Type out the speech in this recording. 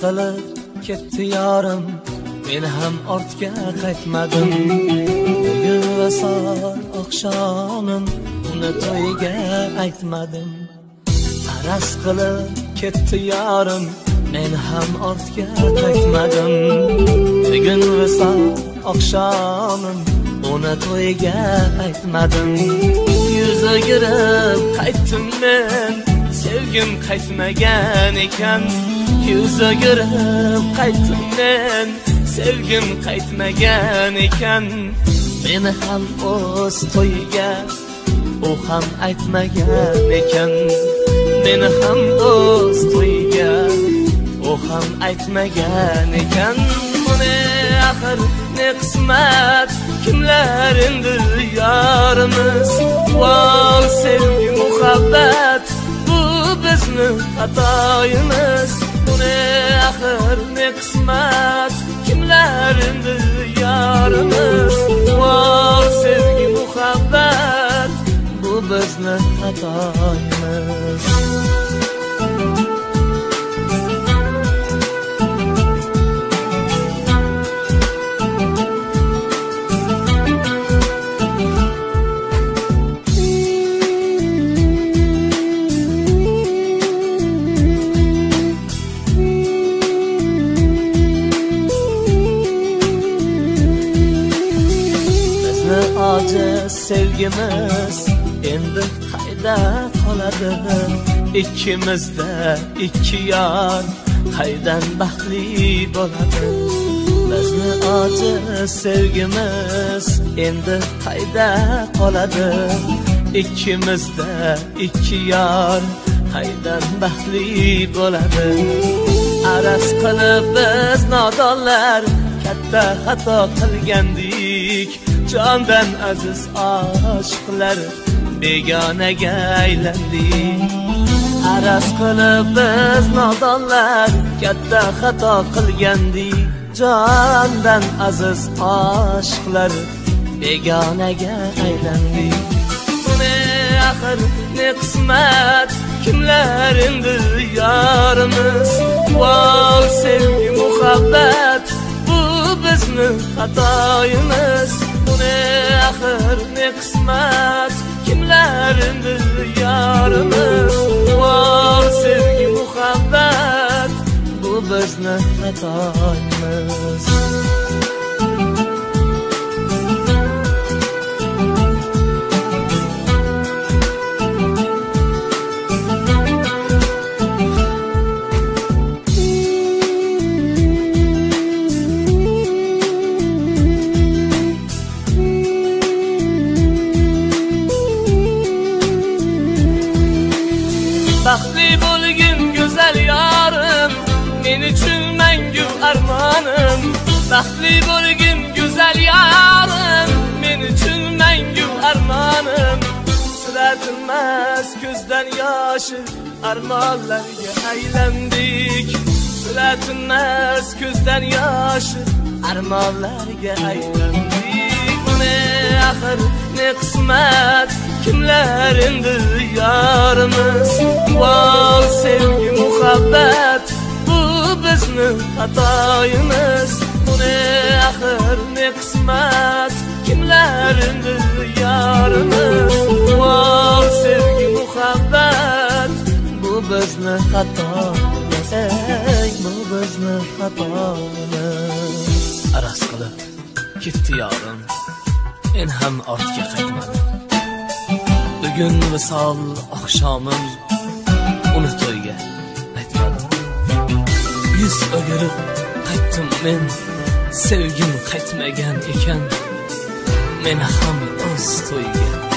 qilib ketdi yorim men ham ortga qaytmadim. Bugun vasol oqshomim uni to'yga aytmadim. Araz qilib ketdi yorim men ham ortga qaytmadim. Bugun vasol oqshomim uni to'yga aytmadim. Yuz o'girib qaytdim men. Sevgim qaytmagan ekan. Yuz o'girib qaytdim men sevgim qaytmagan ekan. Meni ham o'z to'yiga u ham aytmagan ekan. Meni ham o'z to'yiga u ham aytmagan ekan. Buni axir ne qismat kimlar endi yorimiz voy sevgi muhabbat. Bizni xatoyimiz buni axir ne qismat kimlar endi yorimiz voy sevgi muhabbat bu bizni xatoyimiz bizni ojiz sevgimiz. Endi qayda qoladi ikkimizda ikki yor qaydan baxtli bo'ladi? Bizni ojiz sevgimiz endi qayda qoladi? Ikkimizda ikki yor qaydan baxtli bo'ladi? Araz qilib biz nodonlar katta xato qilgandik. Jondan aziz oshiqlar begonaga aylandik. Araz qilib biz nodonlar katta xato qilgandik. Jondan aziz oshiqlar begonaga aylandik. Ne axir ne qismat kimlar endi yorimiz? Voy sevgi xatoyimiz. Bu ne axir ne qismat? Kimlar endi yorimiz bor sevgi muhabbat. Bu bizni xatoyimiz. Men uchun mangu armonim baxtli bo'lgin go'zal yarim men uchun mangu armonim silatilmas ko'zdan yoshi armonlarga aylandik silatilmas ko'zdan yoshi armonlarga aylandik ne axir ne qismat kimlar endi yorimiz voy sevgi muhabbat bizni xatoyimiz. Ne axir ne qismat? Kimlar endi yorimiz bor sevgi muhabbat. Bu bizni xato ey bu bizni xatomiz araz qilib ketdi yorim men ham ortga qaytmadim. Bugun visol oqshomim uni to'yga. Yuz o'girib qaytdim men sevgim qaytmagan ekan meni ham o'z ham